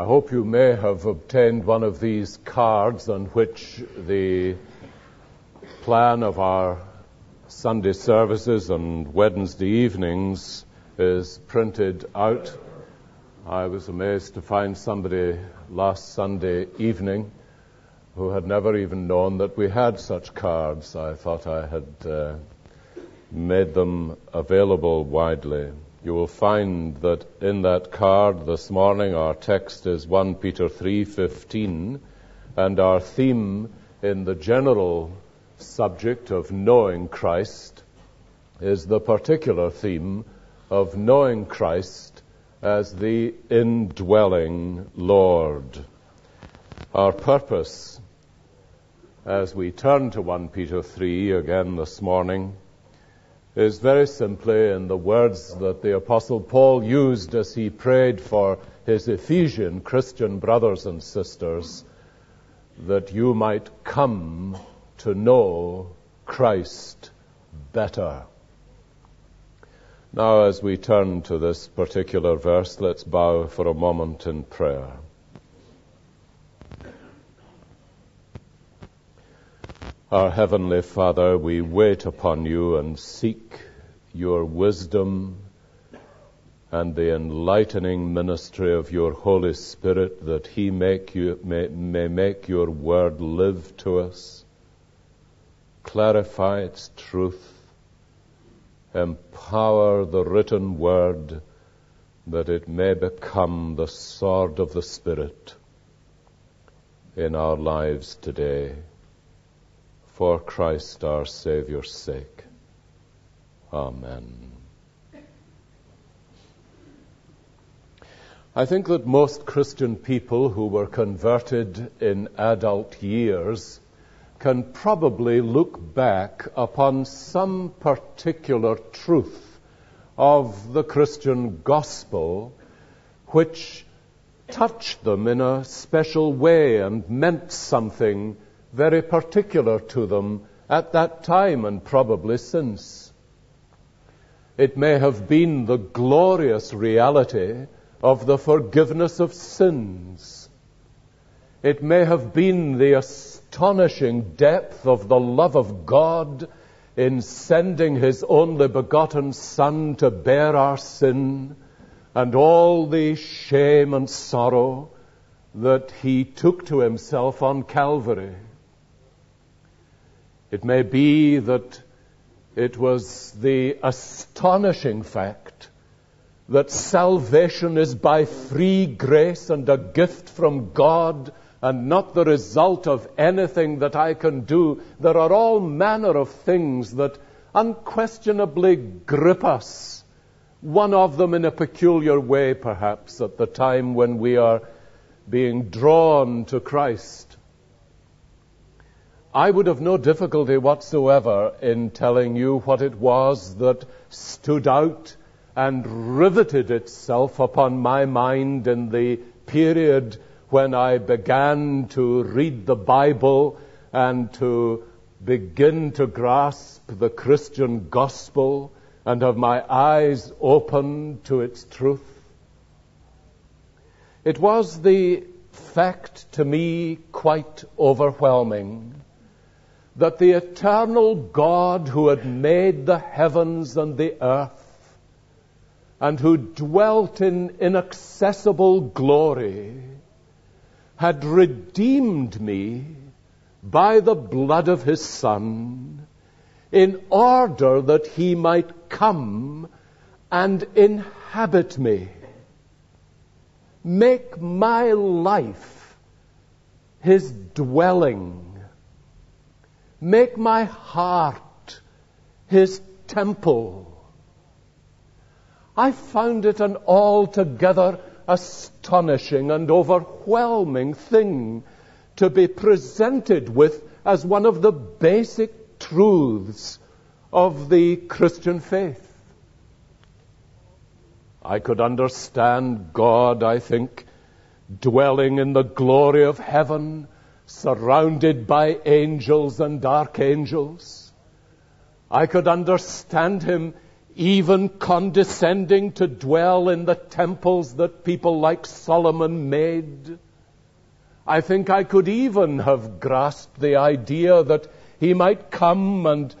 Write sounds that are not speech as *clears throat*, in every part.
I hope you may have obtained one of these cards on which the plan of our Sunday services and Wednesday evenings is printed out. I was amazed to find somebody last Sunday evening who had never even known that we had such cards. I thought I had uh, made them available widely. You will find that in that card this morning our text is 1 Peter 3:15 and our theme in the general subject of knowing Christ is the particular theme of knowing Christ as the indwelling Lord. Our purpose as we turn to 1 Peter 3 again this morning is very simply in the words that the Apostle Paul used as he prayed for his Ephesian Christian brothers and sisters that you might come to know Christ better. Now, as we turn to this particular verse, let's bow for a moment in prayer. Our Heavenly Father, we wait upon you and seek your wisdom and the enlightening ministry of your Holy Spirit that He make you, may, may make your word live to us, clarify its truth, empower the written word that it may become the sword of the Spirit in our lives today for Christ our Saviour's sake. Amen. I think that most Christian people who were converted in adult years can probably look back upon some particular truth of the Christian gospel which touched them in a special way and meant something very particular to them at that time and probably since. It may have been the glorious reality of the forgiveness of sins. It may have been the astonishing depth of the love of God in sending His only begotten Son to bear our sin and all the shame and sorrow that He took to Himself on Calvary. It may be that it was the astonishing fact that salvation is by free grace and a gift from God and not the result of anything that I can do. There are all manner of things that unquestionably grip us. One of them in a peculiar way, perhaps, at the time when we are being drawn to Christ. I would have no difficulty whatsoever in telling you what it was that stood out and riveted itself upon my mind in the period when I began to read the Bible and to begin to grasp the Christian gospel and have my eyes open to its truth. It was the fact to me quite overwhelming that the eternal God who had made the heavens and the earth and who dwelt in inaccessible glory had redeemed me by the blood of his Son in order that he might come and inhabit me. Make my life his dwelling Make my heart his temple. I found it an altogether astonishing and overwhelming thing to be presented with as one of the basic truths of the Christian faith. I could understand God, I think, dwelling in the glory of heaven surrounded by angels and archangels. I could understand him even condescending to dwell in the temples that people like Solomon made. I think I could even have grasped the idea that he might come and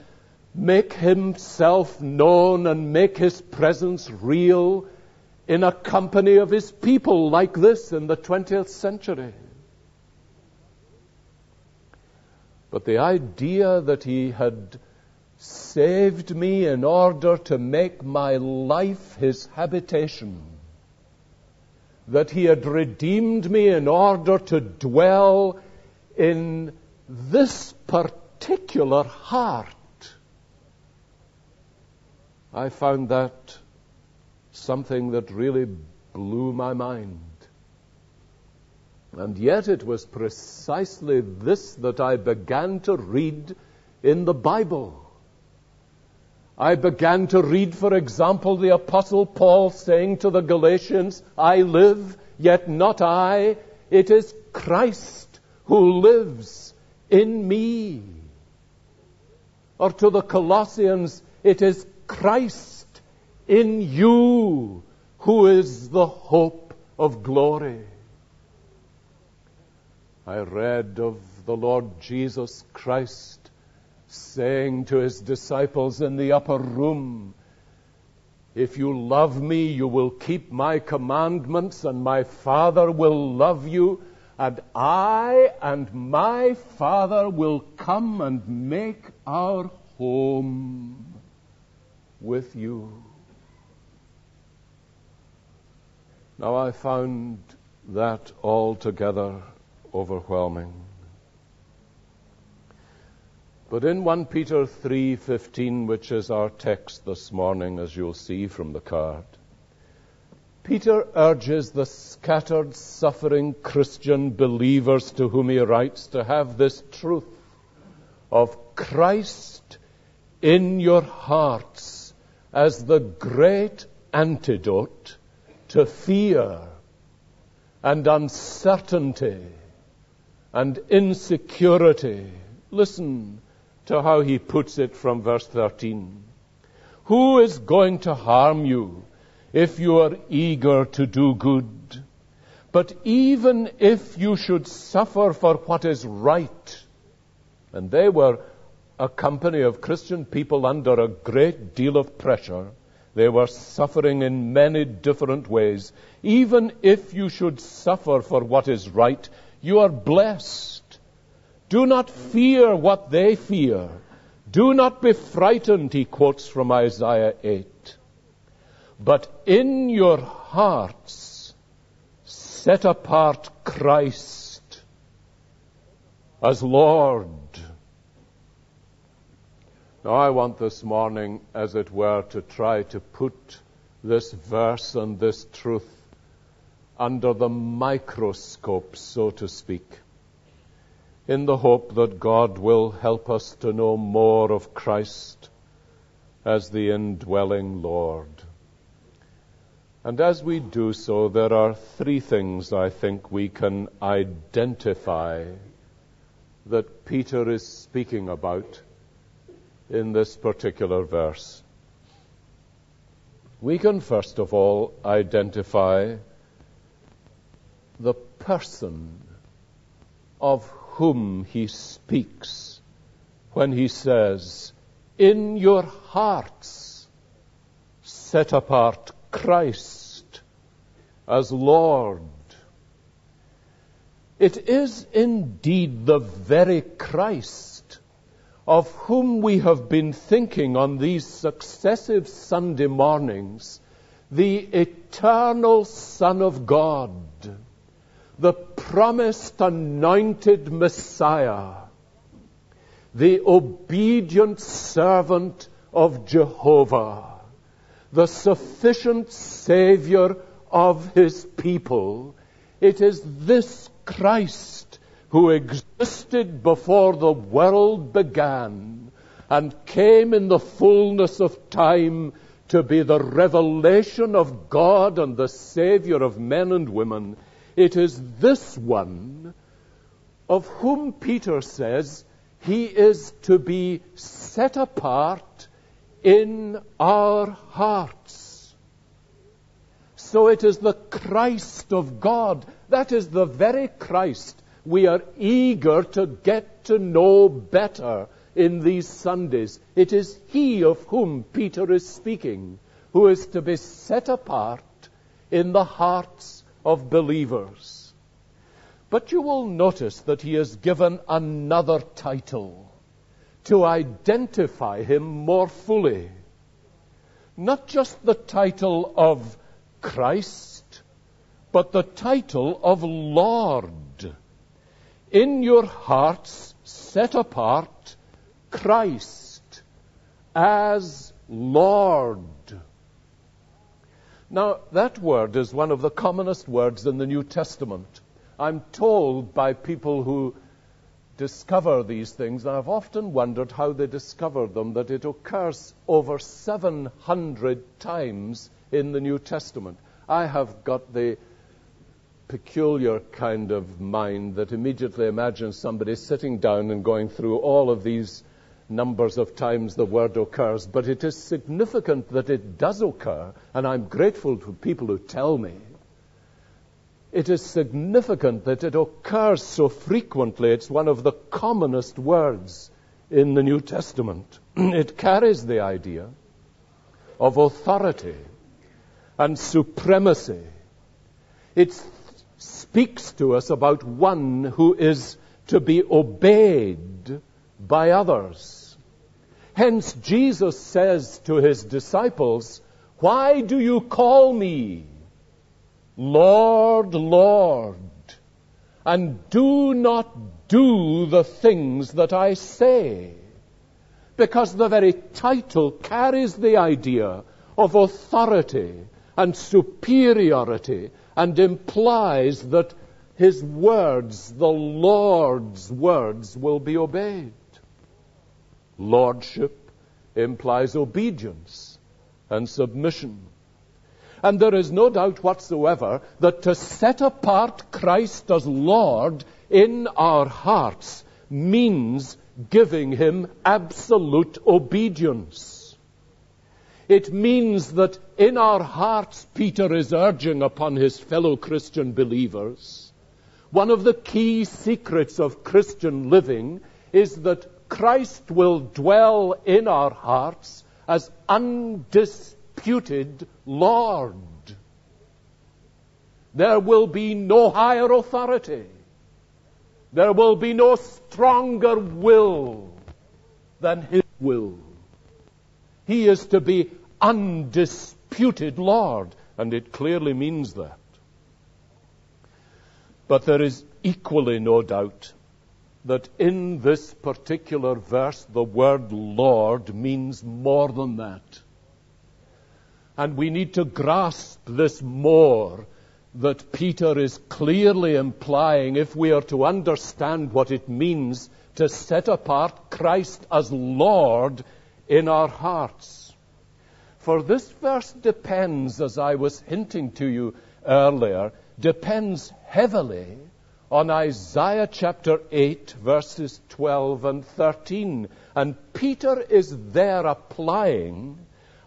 make himself known and make his presence real in a company of his people like this in the 20th century. But the idea that he had saved me in order to make my life his habitation, that he had redeemed me in order to dwell in this particular heart, I found that something that really blew my mind. And yet it was precisely this that I began to read in the Bible. I began to read, for example, the Apostle Paul saying to the Galatians, I live, yet not I. It is Christ who lives in me. Or to the Colossians, it is Christ in you who is the hope of glory. I read of the Lord Jesus Christ saying to his disciples in the upper room, If you love me, you will keep my commandments, and my Father will love you, and I and my Father will come and make our home with you. Now I found that altogether overwhelming. But in 1 Peter 3:15, which is our text this morning as you'll see from the card, Peter urges the scattered, suffering Christian believers to whom he writes to have this truth of Christ in your hearts as the great antidote to fear and uncertainty and insecurity. Listen to how he puts it from verse 13. Who is going to harm you if you are eager to do good? But even if you should suffer for what is right, and they were a company of Christian people under a great deal of pressure, they were suffering in many different ways. Even if you should suffer for what is right, you are blessed. Do not fear what they fear. Do not be frightened, he quotes from Isaiah 8. But in your hearts, set apart Christ as Lord. Now, I want this morning, as it were, to try to put this verse and this truth under the microscope, so to speak, in the hope that God will help us to know more of Christ as the indwelling Lord. And as we do so, there are three things I think we can identify that Peter is speaking about in this particular verse. We can first of all identify the person of whom he speaks when he says, In your hearts set apart Christ as Lord. It is indeed the very Christ of whom we have been thinking on these successive Sunday mornings, the eternal Son of God the promised anointed Messiah, the obedient servant of Jehovah, the sufficient Savior of His people. It is this Christ who existed before the world began and came in the fullness of time to be the revelation of God and the Savior of men and women it is this one of whom Peter says he is to be set apart in our hearts. So it is the Christ of God. That is the very Christ we are eager to get to know better in these Sundays. It is He of whom Peter is speaking, who is to be set apart in the hearts of believers. But you will notice that he has given another title to identify him more fully. Not just the title of Christ, but the title of Lord. In your hearts set apart Christ as Lord. Now, that word is one of the commonest words in the New Testament. I'm told by people who discover these things, and I've often wondered how they discover them, that it occurs over 700 times in the New Testament. I have got the peculiar kind of mind that immediately imagines somebody sitting down and going through all of these numbers of times the word occurs, but it is significant that it does occur, and I'm grateful to people who tell me. It is significant that it occurs so frequently. It's one of the commonest words in the New Testament. *clears throat* it carries the idea of authority and supremacy. It speaks to us about one who is to be obeyed by others. Hence, Jesus says to his disciples, Why do you call me Lord, Lord, and do not do the things that I say? Because the very title carries the idea of authority and superiority and implies that his words, the Lord's words, will be obeyed. Lordship implies obedience and submission. And there is no doubt whatsoever that to set apart Christ as Lord in our hearts means giving him absolute obedience. It means that in our hearts, Peter is urging upon his fellow Christian believers, one of the key secrets of Christian living is that Christ will dwell in our hearts as undisputed Lord. There will be no higher authority. There will be no stronger will than His will. He is to be undisputed Lord, and it clearly means that. But there is equally no doubt that in this particular verse the word Lord means more than that. And we need to grasp this more that Peter is clearly implying if we are to understand what it means to set apart Christ as Lord in our hearts. For this verse depends, as I was hinting to you earlier, depends heavily on Isaiah chapter 8, verses 12 and 13. And Peter is there applying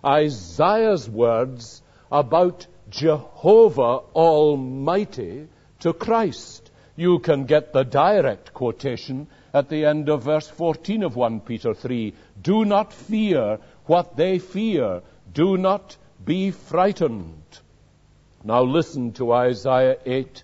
Isaiah's words about Jehovah Almighty to Christ. You can get the direct quotation at the end of verse 14 of 1 Peter 3. Do not fear what they fear. Do not be frightened. Now listen to Isaiah 8,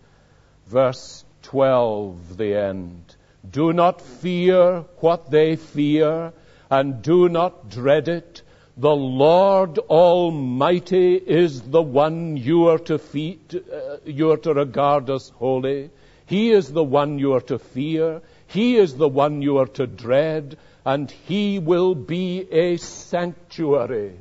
verse 12, the end. Do not fear what they fear, and do not dread it. The Lord Almighty is the one you are to feed, uh, you are to regard as holy. He is the one you are to fear. He is the one you are to dread, and He will be a sanctuary.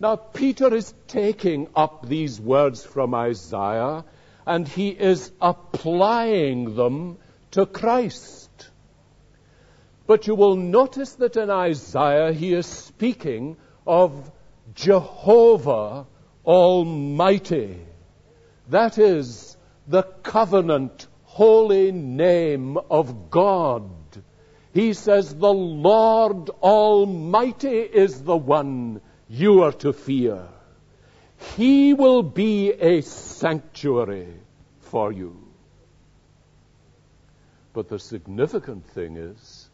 Now, Peter is taking up these words from Isaiah and he is applying them to Christ. But you will notice that in Isaiah he is speaking of Jehovah Almighty. That is the covenant holy name of God. He says, The Lord Almighty is the one you are to fear. He will be a sanctuary for you. But the significant thing is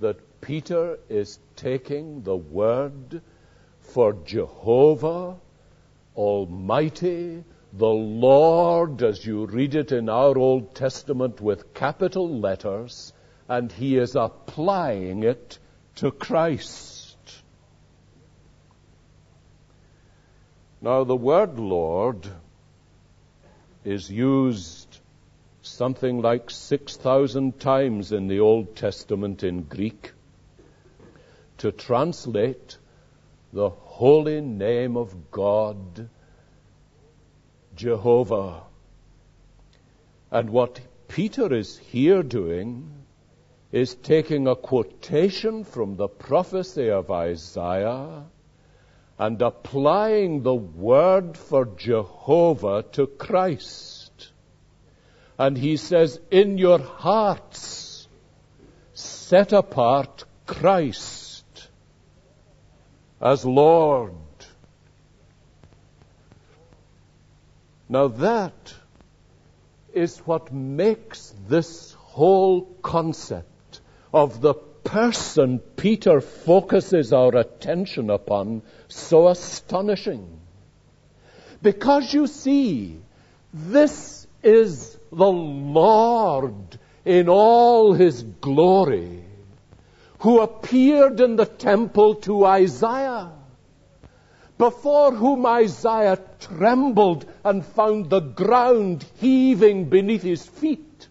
that Peter is taking the word for Jehovah Almighty, the Lord, as you read it in our Old Testament with capital letters, and he is applying it to Christ. Now, the word Lord is used something like 6,000 times in the Old Testament in Greek to translate the holy name of God, Jehovah. And what Peter is here doing is taking a quotation from the prophecy of Isaiah and applying the word for Jehovah to Christ. And he says, In your hearts, set apart Christ as Lord. Now that is what makes this whole concept of the person Peter focuses our attention upon so astonishing. Because you see, this is the Lord in all his glory who appeared in the temple to Isaiah, before whom Isaiah trembled and found the ground heaving beneath his feet.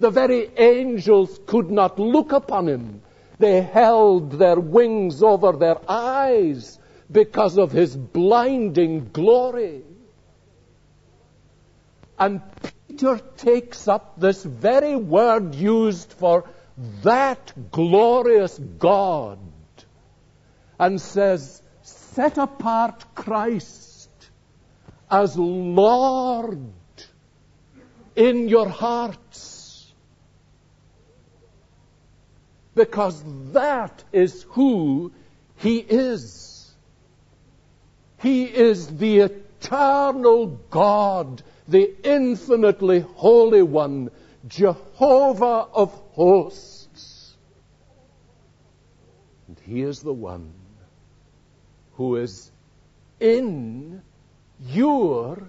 The very angels could not look upon him. They held their wings over their eyes because of his blinding glory. And Peter takes up this very word used for that glorious God and says, Set apart Christ as Lord in your hearts because that is who He is. He is the eternal God, the infinitely holy one, Jehovah of hosts. And He is the one who is in your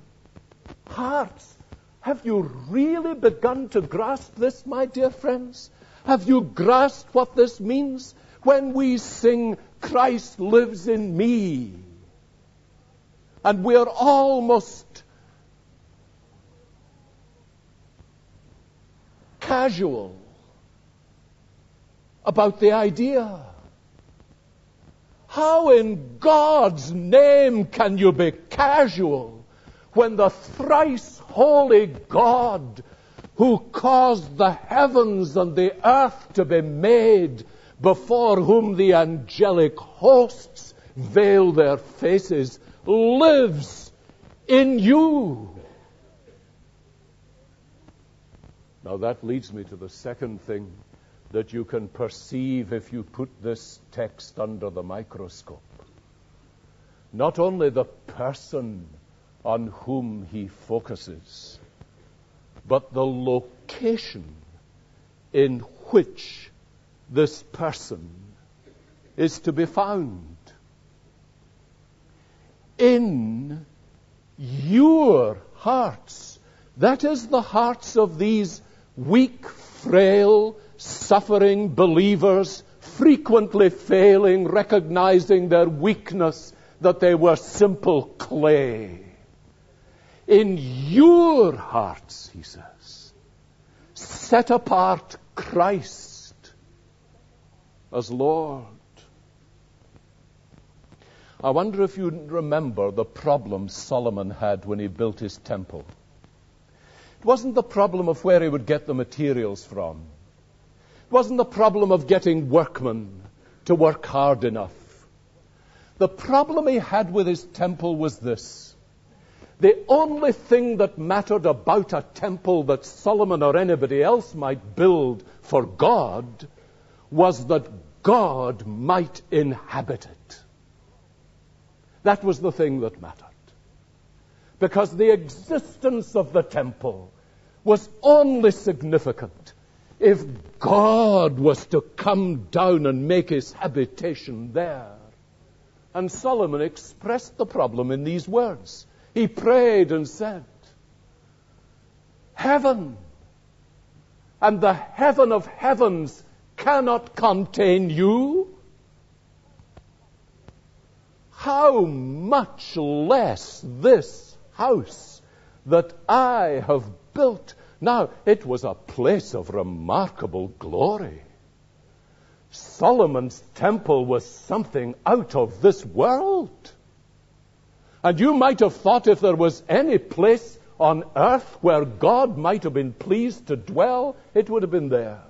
hearts. Have you really begun to grasp this, my dear friends? Have you grasped what this means? When we sing, Christ lives in me, and we're almost casual about the idea. How in God's name can you be casual when the thrice holy God who caused the heavens and the earth to be made, before whom the angelic hosts veil their faces, lives in you. Now that leads me to the second thing that you can perceive if you put this text under the microscope. Not only the person on whom he focuses, but the location in which this person is to be found. In your hearts. That is the hearts of these weak, frail, suffering believers, frequently failing, recognizing their weakness, that they were simple clay in your hearts, he says. Set apart Christ as Lord. I wonder if you remember the problem Solomon had when he built his temple. It wasn't the problem of where he would get the materials from. It wasn't the problem of getting workmen to work hard enough. The problem he had with his temple was this the only thing that mattered about a temple that Solomon or anybody else might build for God was that God might inhabit it. That was the thing that mattered. Because the existence of the temple was only significant if God was to come down and make his habitation there. And Solomon expressed the problem in these words. He prayed and said, Heaven and the heaven of heavens cannot contain you. How much less this house that I have built. Now, it was a place of remarkable glory. Solomon's temple was something out of this world. And you might have thought if there was any place on earth where God might have been pleased to dwell, it would have been there.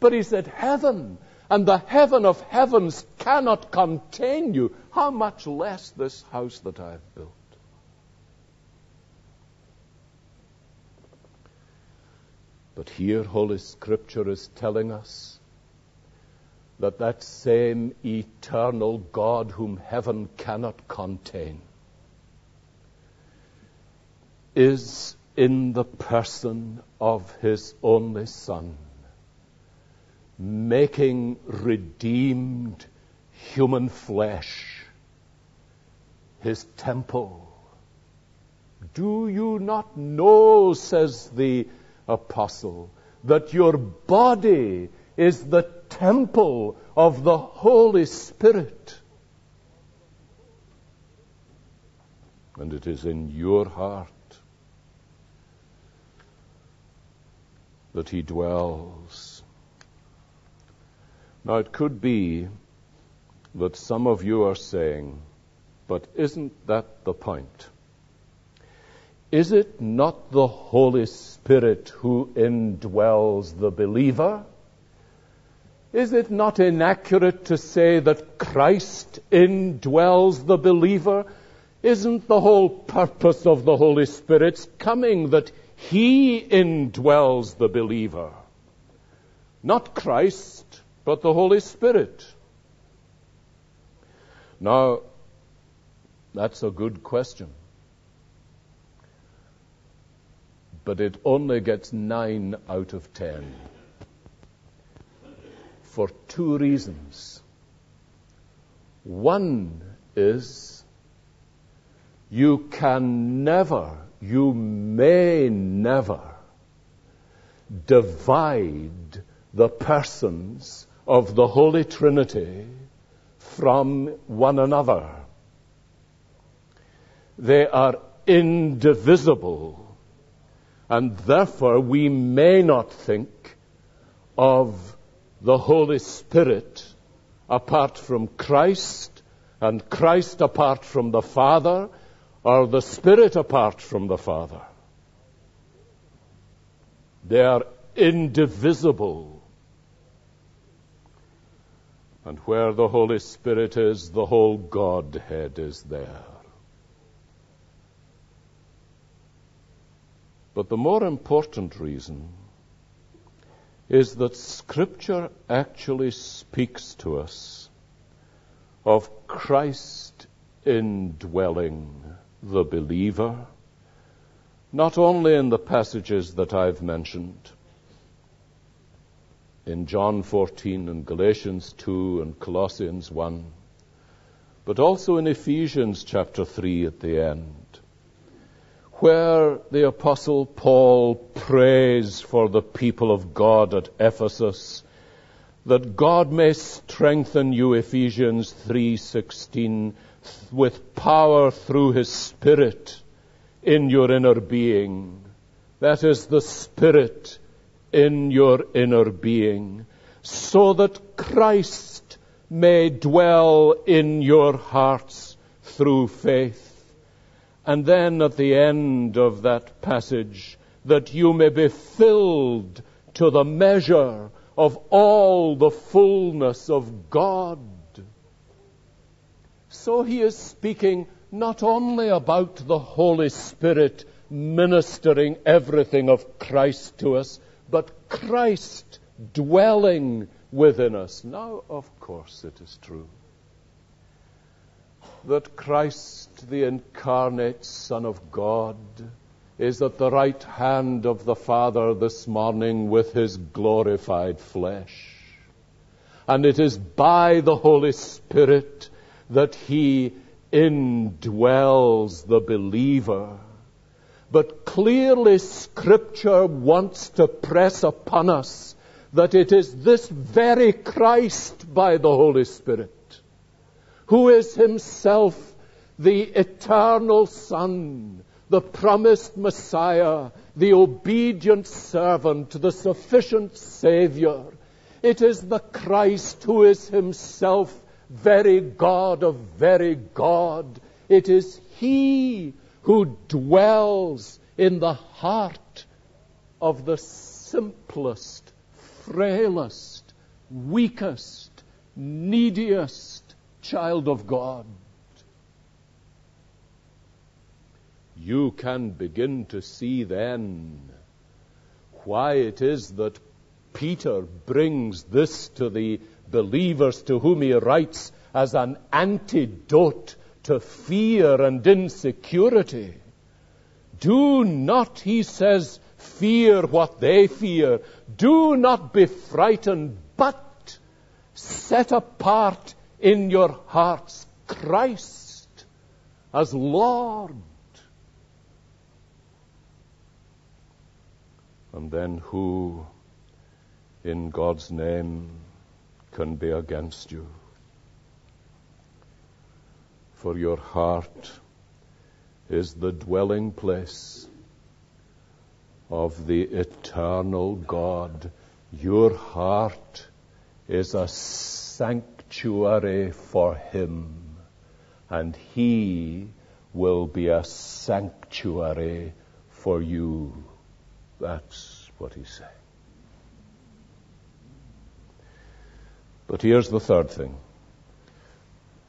But he said, Heaven and the heaven of heavens cannot contain you. How much less this house that I have built? But here, Holy Scripture is telling us that that same eternal God whom heaven cannot contain is in the person of his only Son, making redeemed human flesh his temple. Do you not know, says the apostle, that your body is the temple of the Holy Spirit? And it is in your heart that he dwells. Now, it could be that some of you are saying, but isn't that the point? Is it not the Holy Spirit who indwells the believer? Is it not inaccurate to say that Christ indwells the believer? Isn't the whole purpose of the Holy Spirit's coming that he indwells the believer. Not Christ, but the Holy Spirit. Now, that's a good question. But it only gets nine out of ten. For two reasons. One is you can never you may never divide the persons of the Holy Trinity from one another. They are indivisible, and therefore we may not think of the Holy Spirit apart from Christ, and Christ apart from the Father, or the Spirit apart from the Father. They are indivisible. And where the Holy Spirit is, the whole Godhead is there. But the more important reason is that Scripture actually speaks to us of Christ indwelling the believer, not only in the passages that I've mentioned, in John 14 and Galatians 2 and Colossians 1, but also in Ephesians chapter 3 at the end, where the Apostle Paul prays for the people of God at Ephesus that God may strengthen you, Ephesians 3:16, with power through His Spirit in your inner being. That is the Spirit in your inner being, so that Christ may dwell in your hearts through faith. And then at the end of that passage, that you may be filled to the measure of all the fullness of God. So he is speaking not only about the Holy Spirit ministering everything of Christ to us, but Christ dwelling within us. Now, of course, it is true that Christ, the incarnate Son of God, is at the right hand of the Father this morning with his glorified flesh. And it is by the Holy Spirit that he indwells the believer. But clearly Scripture wants to press upon us that it is this very Christ by the Holy Spirit who is himself the eternal Son, the promised Messiah, the obedient servant, the sufficient Savior. It is the Christ who is himself very God of very God. It is He who dwells in the heart of the simplest, frailest, weakest, neediest child of God. You can begin to see then why it is that Peter brings this to the believers to whom he writes as an antidote to fear and insecurity. Do not, he says, fear what they fear. Do not be frightened, but set apart in your hearts Christ as Lord. And then who in God's name can be against you? For your heart is the dwelling place of the eternal God. Your heart is a sanctuary for Him, and He will be a sanctuary for you. That's what He saying. But here's the third thing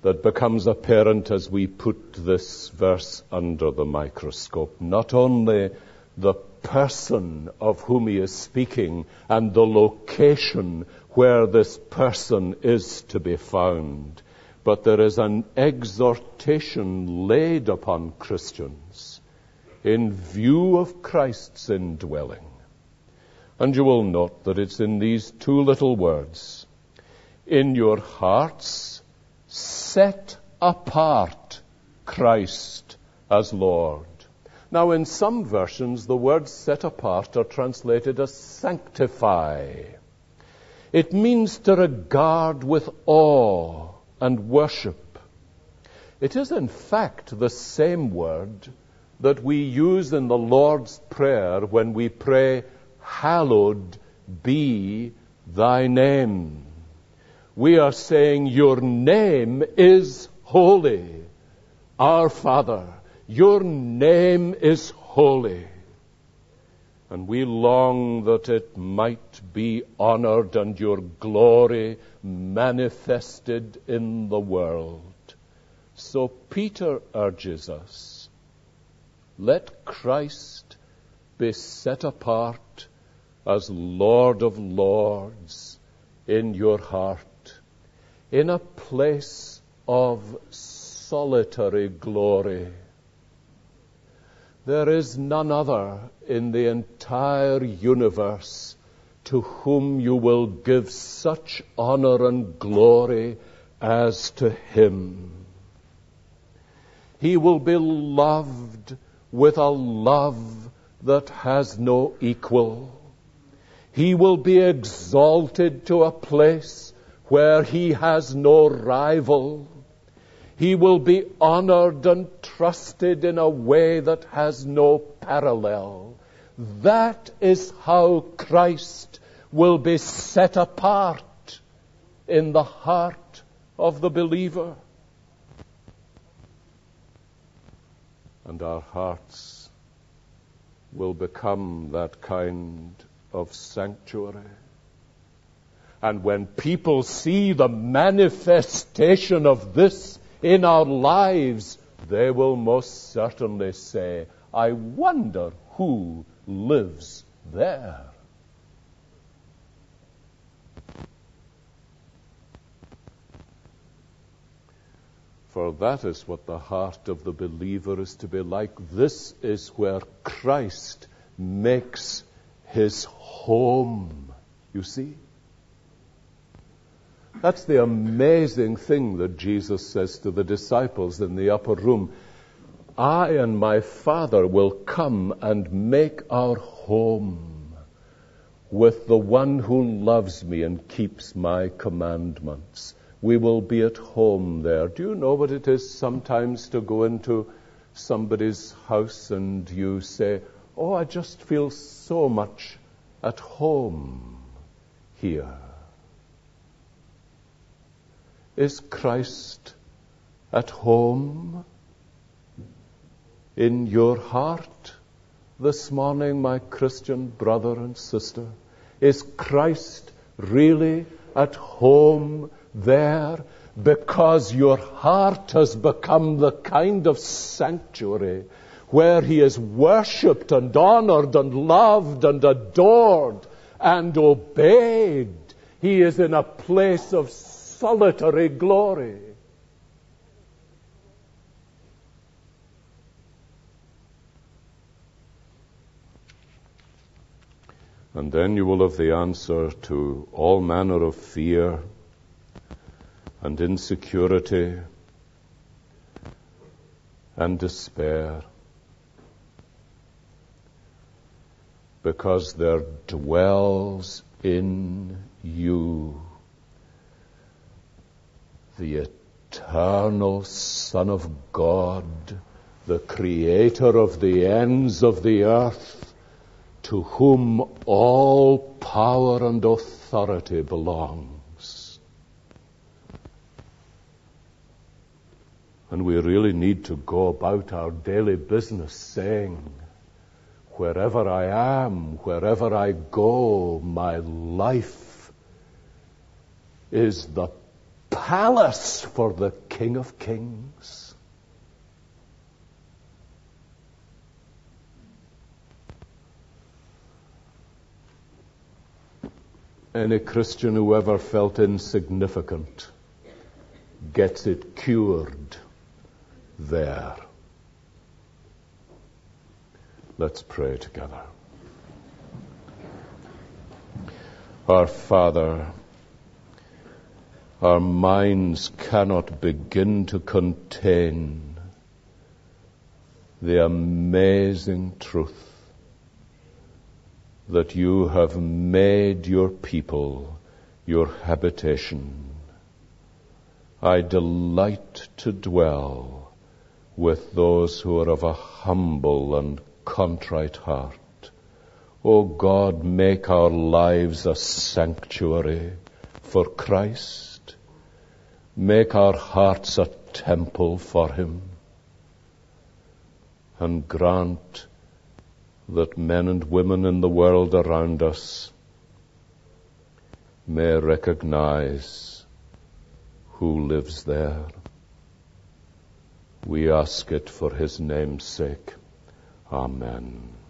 that becomes apparent as we put this verse under the microscope. Not only the person of whom he is speaking and the location where this person is to be found, but there is an exhortation laid upon Christians in view of Christ's indwelling. And you will note that it's in these two little words in your hearts, set apart Christ as Lord. Now, in some versions, the words set apart are translated as sanctify. It means to regard with awe and worship. It is, in fact, the same word that we use in the Lord's Prayer when we pray, Hallowed be thy name we are saying, Your name is holy. Our Father, your name is holy. And we long that it might be honored and your glory manifested in the world. So Peter urges us, let Christ be set apart as Lord of Lords in your heart in a place of solitary glory. There is none other in the entire universe to whom you will give such honor and glory as to him. He will be loved with a love that has no equal. He will be exalted to a place where he has no rival. He will be honored and trusted in a way that has no parallel. That is how Christ will be set apart in the heart of the believer. And our hearts will become that kind of sanctuary. And when people see the manifestation of this in our lives, they will most certainly say, I wonder who lives there. For that is what the heart of the believer is to be like. This is where Christ makes his home. You see? That's the amazing thing that Jesus says to the disciples in the upper room. I and my Father will come and make our home with the one who loves me and keeps my commandments. We will be at home there. Do you know what it is sometimes to go into somebody's house and you say, Oh, I just feel so much at home here? Is Christ at home in your heart this morning, my Christian brother and sister? Is Christ really at home there? Because your heart has become the kind of sanctuary where he is worshipped and honored and loved and adored and obeyed. He is in a place of solitary glory. And then you will have the answer to all manner of fear and insecurity and despair. Because there dwells in you the eternal Son of God, the Creator of the ends of the earth, to whom all power and authority belongs. And we really need to go about our daily business saying, wherever I am, wherever I go, my life is the palace for the King of Kings. Any Christian who ever felt insignificant gets it cured there. Let's pray together. Our Father, our minds cannot begin to contain the amazing truth that you have made your people your habitation. I delight to dwell with those who are of a humble and contrite heart. O God, make our lives a sanctuary for Christ. Make our hearts a temple for Him. And grant that men and women in the world around us may recognize who lives there. We ask it for His name's sake. Amen.